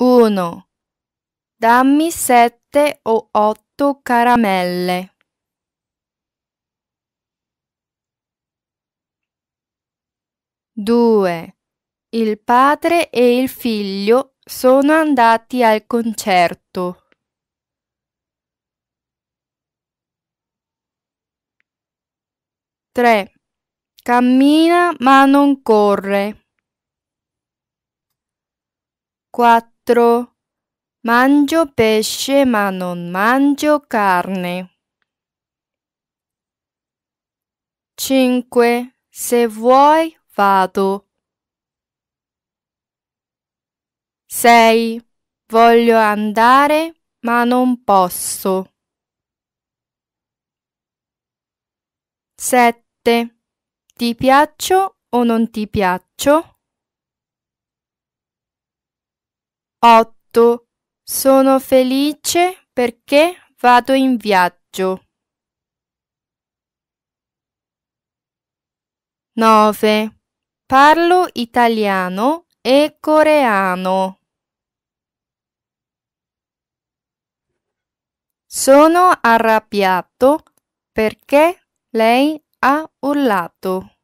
1. Dammi sette o otto caramelle. 2. Il padre e il figlio sono andati al concerto. 3. Cammina ma non corre. 4. Mangio pesce ma non mangio carne. 5. Se vuoi vado. 6. Voglio andare ma non posso. 7. Ti piaccio o non ti piaccio? 8. Sono felice perché vado in viaggio. 9. Parlo italiano e coreano. Sono arrabbiato perché lei ha urlato.